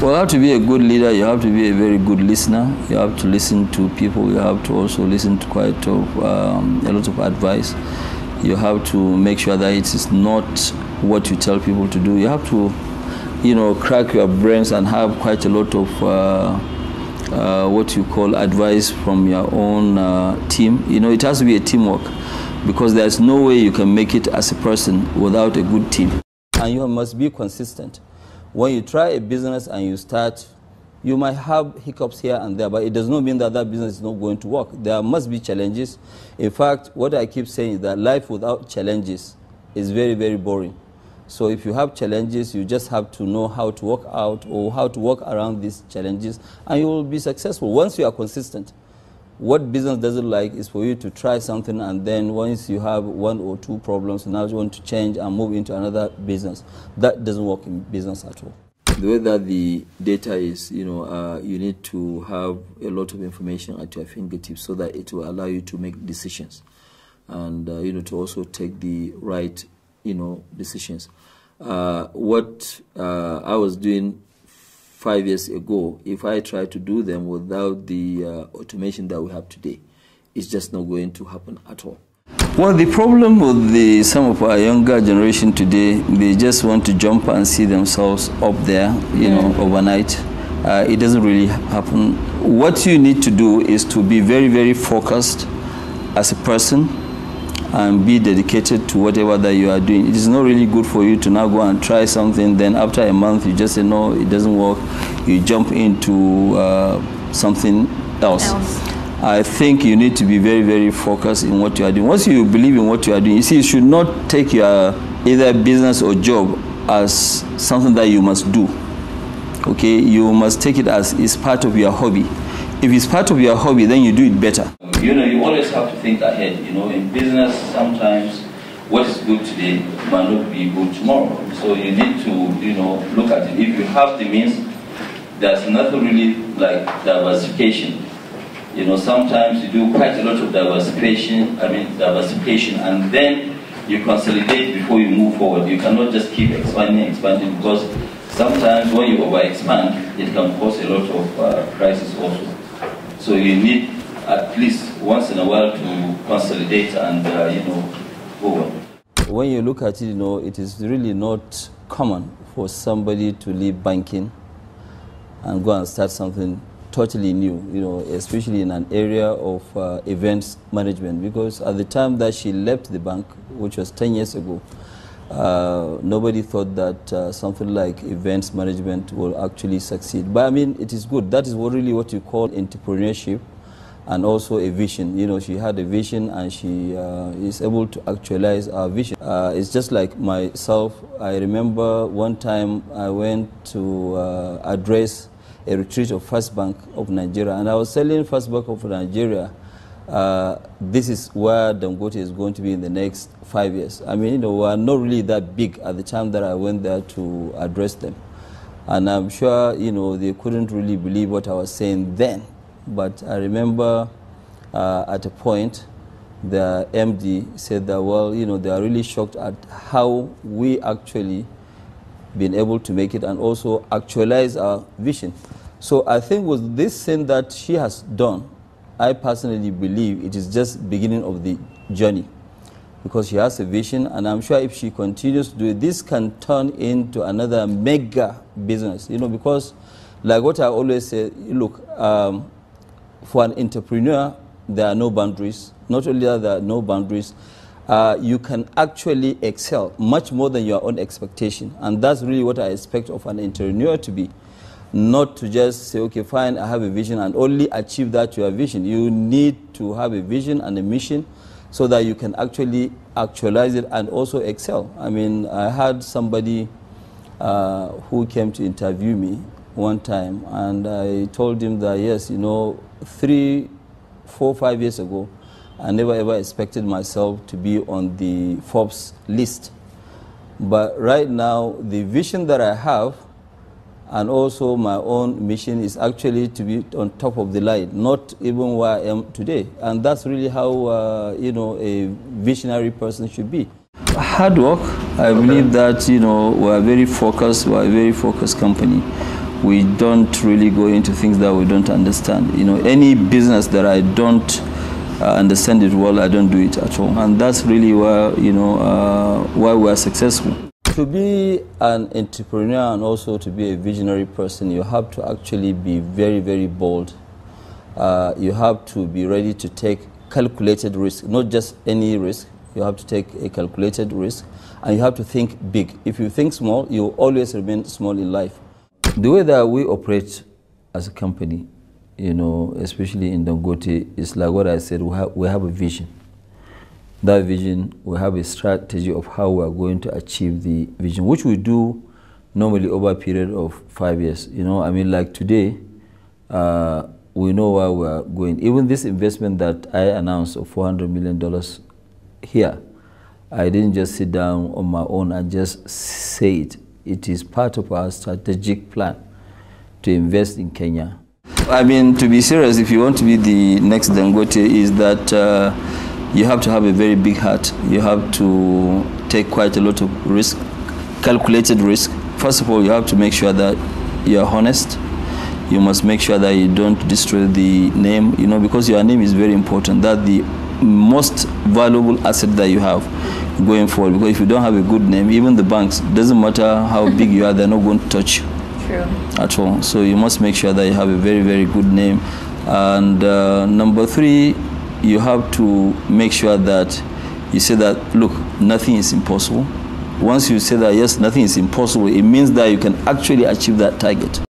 Well, how to be a good leader, you have to be a very good listener. You have to listen to people. You have to also listen to quite of, um, a lot of advice. You have to make sure that it is not what you tell people to do. You have to, you know, crack your brains and have quite a lot of uh, uh, what you call advice from your own uh, team. You know, it has to be a teamwork because there's no way you can make it as a person without a good team. And you must be consistent. When you try a business and you start, you might have hiccups here and there, but it does not mean that that business is not going to work. There must be challenges. In fact, what I keep saying is that life without challenges is very, very boring. So if you have challenges, you just have to know how to work out or how to work around these challenges, and you will be successful once you are consistent. What business doesn't like is for you to try something and then once you have one or two problems, now you want to change and move into another business. That doesn't work in business at all. The way that the data is, you know, uh, you need to have a lot of information at your fingertips so that it will allow you to make decisions and, uh, you know, to also take the right, you know, decisions. Uh, what uh, I was doing five years ago, if I try to do them without the uh, automation that we have today, it's just not going to happen at all. Well, the problem with the, some of our younger generation today, they just want to jump and see themselves up there, you know, overnight. Uh, it doesn't really happen. What you need to do is to be very, very focused as a person and be dedicated to whatever that you are doing. It is not really good for you to now go and try something, then after a month you just say, no, it doesn't work. You jump into uh, something else. Else. I think you need to be very, very focused in what you are doing. Once you believe in what you are doing, you see, you should not take your either business or job as something that you must do. Okay, you must take it as it's part of your hobby. If it's part of your hobby, then you do it better. You know, you always have to think ahead. You know, in business, sometimes what is good today might not be good tomorrow. So you need to, you know, look at it. If you have the means, there's nothing really like diversification. You know, sometimes you do quite a lot of diversification, I mean, diversification, and then you consolidate before you move forward. You cannot just keep expanding, expanding, because sometimes when you over-expand, it can cause a lot of uh, crisis also. So you need at least once in a while to consolidate and, uh, you know, go on. When you look at it, you know, it is really not common for somebody to leave banking and go and start something totally new, you know, especially in an area of uh, events management. Because at the time that she left the bank, which was 10 years ago, uh, nobody thought that uh, something like events management will actually succeed. But I mean, it is good. That is what really what you call entrepreneurship and also a vision. You know, she had a vision and she uh, is able to actualize our vision. Uh, it's just like myself. I remember one time I went to uh, address a retreat of First Bank of Nigeria, and I was telling First Bank of Nigeria, uh, this is where Dangote is going to be in the next five years. I mean, you know, we are not really that big at the time that I went there to address them. And I'm sure, you know, they couldn't really believe what I was saying then. But I remember uh, at a point, the MD said that, well, you know, they are really shocked at how we actually been able to make it and also actualize our vision. So I think with this thing that she has done, I personally believe it is just beginning of the journey because she has a vision and I'm sure if she continues to do it, this can turn into another mega business, you know, because like what I always say, look, um, for an entrepreneur, there are no boundaries. Not only that, there are no boundaries, uh, you can actually excel much more than your own expectation. And that's really what I expect of an entrepreneur to be. Not to just say, okay, fine, I have a vision and only achieve that your vision. You need to have a vision and a mission so that you can actually actualize it and also excel. I mean, I had somebody uh, who came to interview me one time and I told him that, yes, you know, three, four, five years ago, I never ever expected myself to be on the Forbes list. But right now, the vision that I have and also my own mission is actually to be on top of the line, not even where I am today. And that's really how, uh, you know, a visionary person should be. Hard work. I believe that, you know, we're very focused, we're a very focused company. We don't really go into things that we don't understand. You know, any business that I don't uh, understand it well, I don't do it at all. And that's really why, you know, uh, why we are successful. To be an entrepreneur and also to be a visionary person, you have to actually be very, very bold. Uh, you have to be ready to take calculated risk, not just any risk. You have to take a calculated risk, and you have to think big. If you think small, you always remain small in life. The way that we operate as a company, you know, especially in Dangote, is like what I said, we have, we have a vision. That vision, we have a strategy of how we are going to achieve the vision, which we do normally over a period of five years. You know, I mean, like today, uh, we know where we are going. Even this investment that I announced of $400 million here, I didn't just sit down on my own and just say it it is part of our strategic plan to invest in Kenya. I mean, to be serious, if you want to be the next Dangote, is that uh, you have to have a very big heart. You have to take quite a lot of risk, calculated risk. First of all, you have to make sure that you are honest. You must make sure that you don't destroy the name, you know, because your name is very important. That the most valuable asset that you have going forward. Because if you don't have a good name even the banks doesn't matter how big you are they're not going to touch you True. at all. So you must make sure that you have a very very good name. And uh, number three you have to make sure that you say that look nothing is impossible. Once you say that yes nothing is impossible it means that you can actually achieve that target